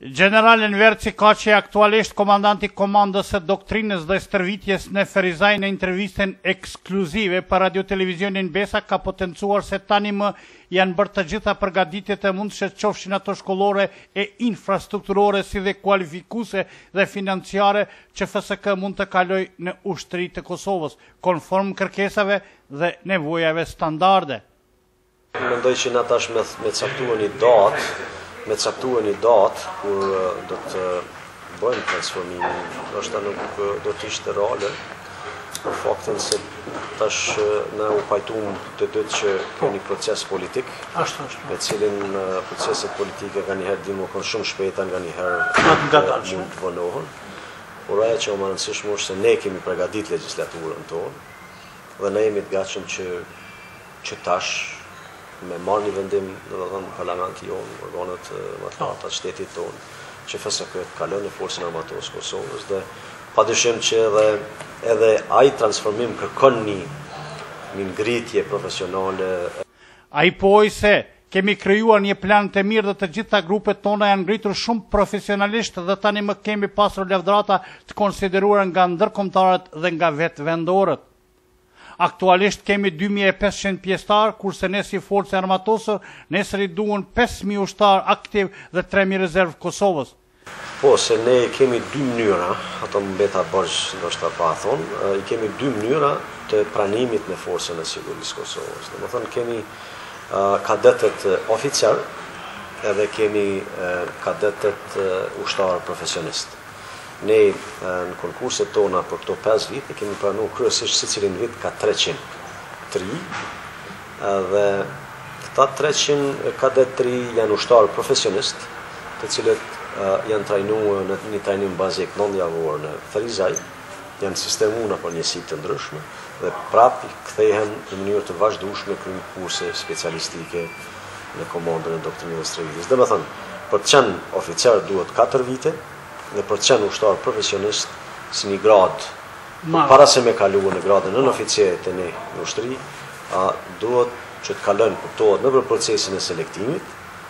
Gjeneral Enver Cikaçi, aktualisht komandant i Komandës së Doktrinës dhe Stërvitjes në Ferizaj në intervistën ekskluzive për Radiotelevizionin Besa ka potencuar se tani më janë bërë të gjitha përgatitjet e mundëshe qofshin ato shkollore e infrastrukturore si dhe kualifikuese dhe financiare që FSK mund të kalojë në Ushtri të Kosovës, konform kërkesave dhe nevojave standarde. Unë mendoj që na tash me me caktuar një datë, me caktuar një datë kur do të bëjmë transformimin, ndoshta nuk do të ishte reale për faktin se tash ne u pajtum të dytë që ka një proces politik, ashtu është, meqë proceset politike nganjëherë din me kanë shumë shpejta nganjëherë mund të vonohen, por ajo që më rëndësishme është se ne kemi pregadit legislaturën tonë dhe ne jemi të gatshëm që që tash me marrë një vendim, domethënë parlamenti jonë, organet më të larta të shtetit tonë, që FSK të kalojë në Forcën e Armatosur të Kosovës dhe padyshim që edhe edhe ai transformim kërkon një një ngritje profesionale Ai pohoi se, Kemi krijuar një plan të mirë dhe të gjitha grupet tona janë ngritur shumë profesionalisht dhe tani më kemi pasur lavdrata të konsideruara nga ndërkombëtarët dhe nga vetë vendorët. Aktualisht kemi dy mijë e pesëqind pjesëtarë, kurse ne si Forcë e Armatosur, nesër i duhen pesë mijë ushtarë aktiv dhe tre mijë rezervë Kosovës. Po, se ne i kemi dy mënyra, ato më mbeta borxh ndoshta pa thënë, i kemi dy mënyra të pranimit në Forcën e Sigurisë së Kosovës. Domethënë kemi kadetët oficerë edhe kemi kadetët ushtarë profesionistë. Ne në konkurset tona për këto pesë vite kemi pranu kryesisht secilin vit ka 300 të ri dhe këta 300 kadet të ri janë ushtarë profesionistë të cilët janë trajnu në një trajnim bazik 9 javor në Ferizaj janë sistemu nëpër njësi të ndryshme dhe prap kthehen në mënyrë të vazhdueshme kryejnë kurse specialistike në komandën e doktrinës dhe stërvitjes. Domethënë, për të qenë oficer duhet 4 vite dhe për të qenë ushtar profesionist si një gradë para se me kaluar në gradën nënoficerit te ne në ushtri, a duhet që të kalojnë kuptohet nëpër procesin e selektimit,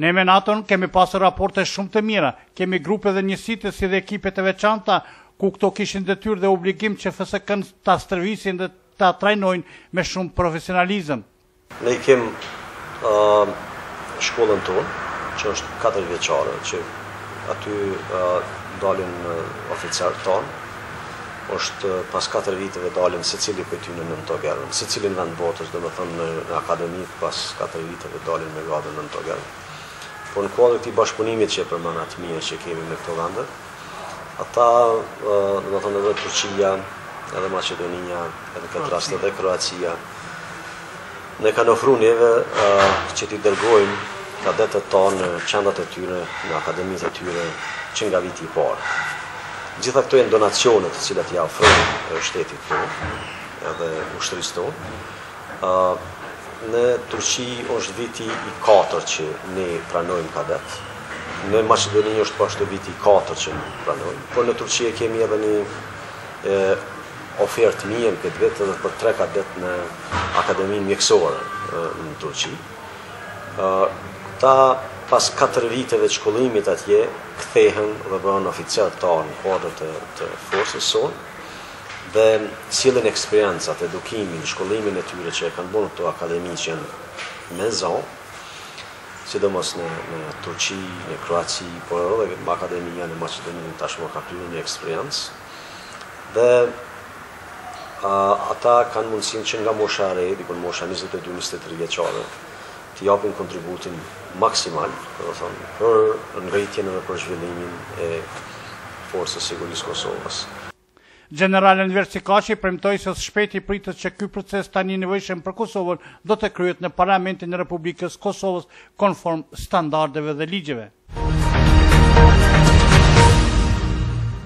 Ne me NATO-n kemi pasur raporte shumë të mira, kemi grupe dhe njësite si dhe ekipe të veçanta ku këto kishin detyrë dhe obligim që FSK-në ta stërvisin dhe ta trajnojnë me shumë profesionalizëm. Ne i kemë shkollën tonë, që është katërvjeçare, që aty dalin oficerë tanë, Është pas katër viteve dalin secili prej tyne nëntoger. Në secilin vend botës, domethënë në në akademi pas katër viteve dalin me gradën nëntoger. Por në kuadër këtij bashkëpunimit që e përmenda të mirë që kemi me këto vende, ata domethënë edhe Turqia, edhe Maqedonia, edhe në këtë rast edhe Kroacia, Na kanë ofruar neve që t'i dërgojmë kadetët tanë në qendrat e tyre, në akademitë e tyre, që nga viti i parë. Gjitha këto janë donacione të cilat ia ofrojnë shtetit tonë, edhe ushtrisë tonë. Në Turqi është viti i katërt që ne pranojmë kadet. Në Maqedoni është po ashtu viti i katërt që pranojmë, por në Turqi e kemi edhe një ofertë mirë këtë vit edhe për tre kadetë në Akademinë Mjekësore në Turqi. Këta pas katër viteve të shkollimit atje kthehen dhe bëhen oficerë të në kuadër të, të forcës sonë dhe sjellin eksperiencat, edukimin, shkollimin e tyre që e kanë bërë në këto akademi që janë me zë, sidomos në, në Turqi, në Kroaci, por edhe akademia në Maqedoni tashmë ka kriju një eksperiencë. dhe ata kanë mundësinë që nga mosha e re, diku mosha 22-23 vjeçare, të japin kontributin maksimal, domethënë, për ngritjen dhe për zhvillimin e Forcës së Sigurisë Kosovës. Gjeneral Enver Cikaqi premtoi se së shpejti pritet që ky proces tani i nevojshëm për Kosovën do të kryhet në Parlamentin e Republikës Kosovës konform standardeve dhe ligjeve.